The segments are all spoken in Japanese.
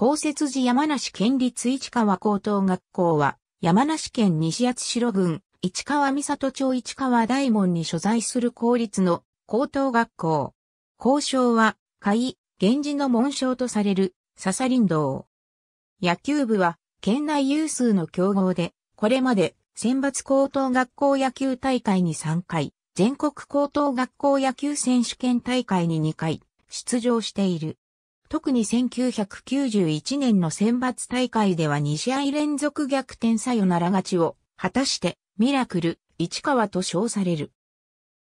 公設寺山梨県立市川高等学校は、山梨県西八代郡、市川三里町市川大門に所在する公立の高等学校。校章は、海、源氏の紋章とされる、笹林道。野球部は、県内有数の強豪で、これまで、選抜高等学校野球大会に3回、全国高等学校野球選手権大会に2回、出場している。特に1991年の選抜大会では2試合連続逆転サヨナラ勝ちを果たしてミラクル市川と称される。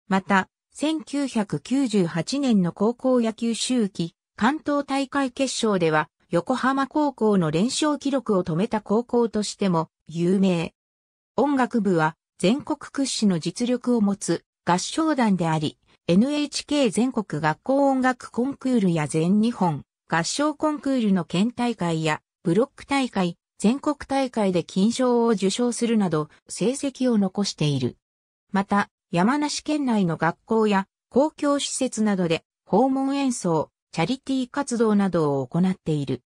また、1998年の高校野球周期関東大会決勝では横浜高校の連勝記録を止めた高校としても有名。音楽部は全国屈指の実力を持つ合唱団であり、NHK 全国学校音楽コンクールや全日本合唱コンクールの県大会やブロック大会、全国大会で金賞を受賞するなど成績を残している。また、山梨県内の学校や公共施設などで訪問演奏、チャリティー活動などを行っている。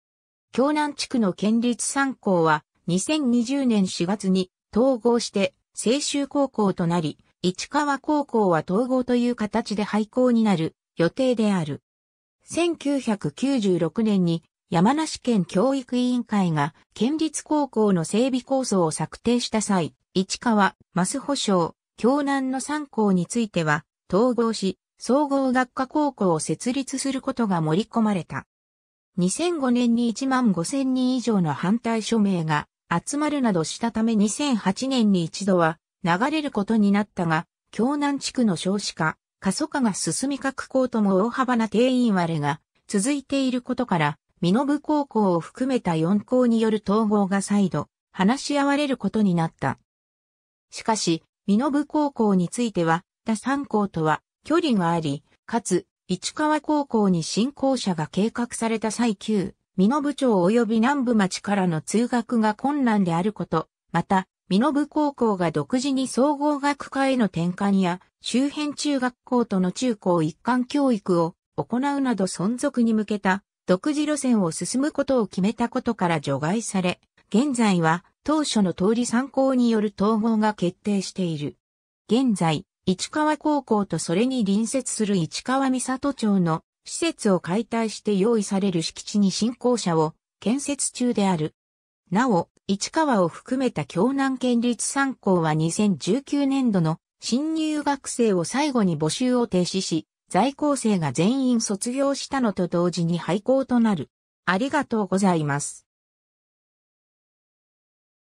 京南地区の県立三校は2020年4月に統合して青州高校となり、市川高校は統合という形で廃校になる予定である。1996年に山梨県教育委員会が県立高校の整備構想を策定した際、市川、増保省、京南の3校については統合し、総合学科高校を設立することが盛り込まれた。2005年に1万5000人以上の反対署名が集まるなどしたため2008年に一度は流れることになったが、京南地区の少子化、過疎化が進み各校とも大幅な定員割れが続いていることから、美濃部高校を含めた4校による統合が再度話し合われることになった。しかし、美濃部高校については、他3校とは距離があり、かつ、市川高校に新校舎が計画された際旧、美濃部町及び南部町からの通学が困難であること、また、美濃部高校が独自に総合学科への転換や周辺中学校との中高一貫教育を行うなど存続に向けた独自路線を進むことを決めたことから除外され、現在は当初の通り参考による統合が決定している。現在、市川高校とそれに隣接する市川三里町の施設を解体して用意される敷地に新校舎を建設中である。なお、市川を含めた京南県立三校は2019年度の新入学生を最後に募集を停止し、在校生が全員卒業したのと同時に廃校となる。ありがとうございます。